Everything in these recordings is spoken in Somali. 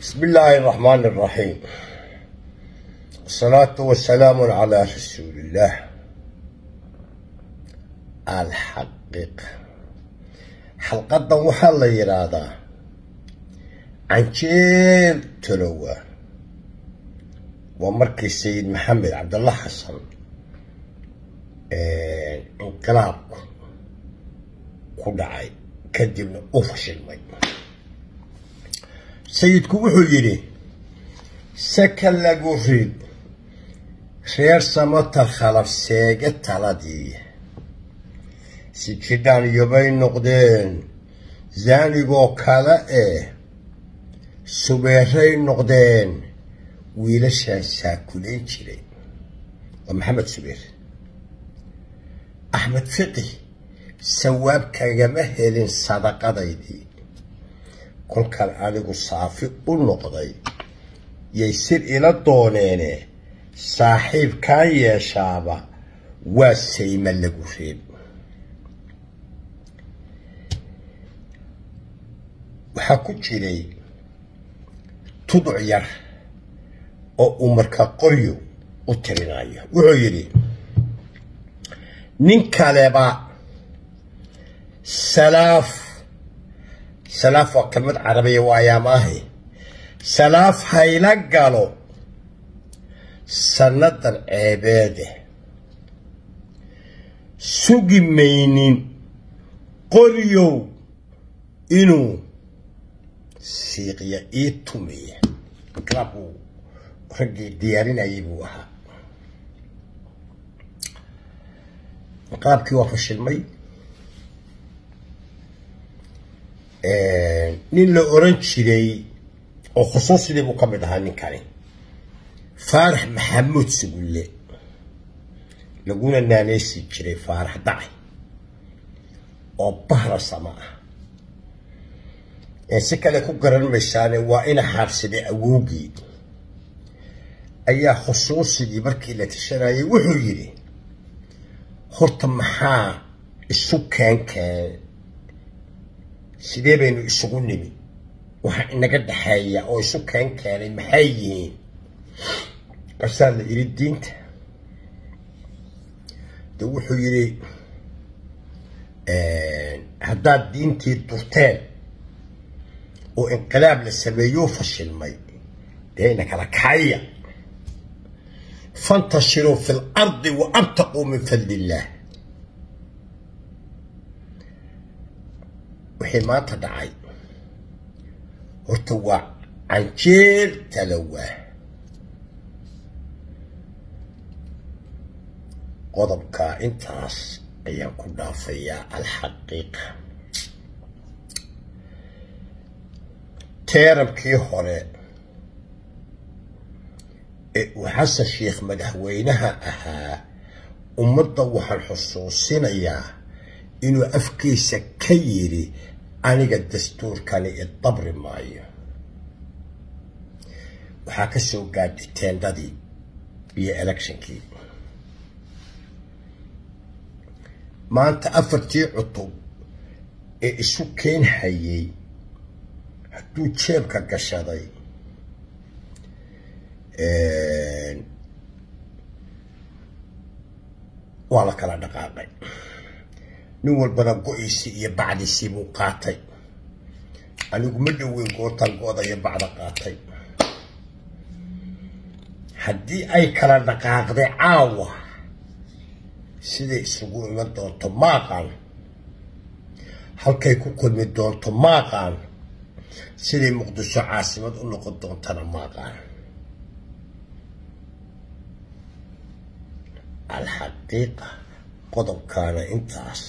بسم الله الرحمن الرحيم. الصلاة والسلام على رسول الله. الحقيقة. حلقة وحا يرادا. عن جيل تلوى ومركي السيد محمد عبد الله حسن. انقلابك كدعي كدبنا أفشل مي sayidku wuxuu yidhi saka lagu rid reer samatal khalaf seege taladii. Si jidhaan yobay noqdeen zaanigoo kale eh subeeray noqdeen wiilashaan saakulayn jiray. Waa maxamed subeer. Axmed fiqi sawaab kagama helin sadaqadaydii kolkaan anigu saafi u noqday. Yay sir ila dooneene saaxiibkaan yeeshaaba waa sayma lagu reeb waxaa ku jiray tuduc yar oo uu markaa qoryo u tirinayo wuxuu yidhi nin kaleba salaaf salaaf waa kelmad carabiya waayaa maahay salaaf hayla galo sannadan ceebeede. Sugi maynin qoryow inuu siiqya ii tumiya. Inkalaabuu raggii diyaarinayay buu ahaa. Inqaabkii waa fashilmay nin la oran jiray oo khusuusidii buu ka mid ahaa ninkani. Faarax maxamuud sugulle laguna naaneysi jiray faarax dacay. Oo bahra sama ah. Si kale ku garan maysaane waa ina xaabsaday awowgii ayaa khusuusigii markii la tashanayay wuxuu yidhi horta maxaa isu keenkeen sidee baynu isugu nimi? Waxa inaga dhexeeya oo isu keen keenay maxay yihiin? Marsaa la yidhi diinta. De wuxuu yidhi haddaad diintii durteen oo inqilaab la sameeyuu fashilmay dee ina kala kacaya fantashiruu fi lardi wa abtaquu min fadli illaah وحي ما تدعي. ورتوا عن جير تلوه كائن تاس إيه كنا فيا الحقيقة. تيرب كي هوري إيه، وحس الشيخ مدهوينها أها. ومضوح الحصوصين إياه إنه أفكي سكيري أنا قد دستور كالي الطبر معي وحاك السوق قاد التين دادي بيا إلكشن كي. ما أنت أفرتي عطب إيشو كين حيي. حدو تشيبكا قشادي إيه والله كلا دقاقي. Nin walbana go-iisii iyo bacdiisii buu qaatay. Anigu ma dhoweyn gootaan go-da iyo bacda qaatay. Haddii ay kala dhaqaaqday caawa siday isugu iman doonto maaqaan halkay ku kulmi doonto maaqaan siday muqdisho caasimad u noqon doontana maaqaan alxaqiiqa qodobkaana intaas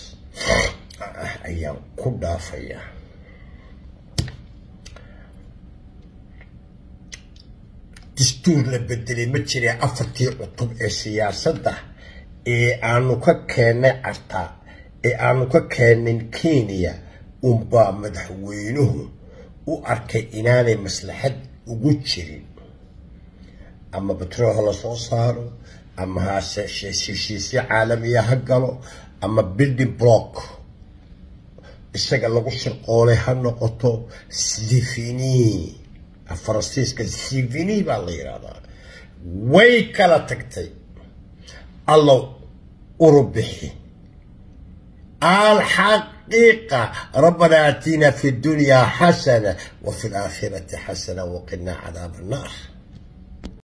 ayaan ku dhaafayaa dastuur la bedelay ma jira afartii cutub ee siyaasadda ee aanu ka keennay carta ee aanu ka keenin kenya unbaa madaxweynuhu u arkay inaanay maslaxad ugu jirin. Ama batrool ha la soo saaro ama hase heshiisyo caalamiya ha galo ama building block. Isaga lagu shirqoolay ha noqoto sivini faransiiska sivini baa la yidhahdaa way kala tagtay. Allow urubixi alxaqiiqa rabbana aatina fi dunya xasana wa fi laakhirati xasana waqinaa cadaab annaar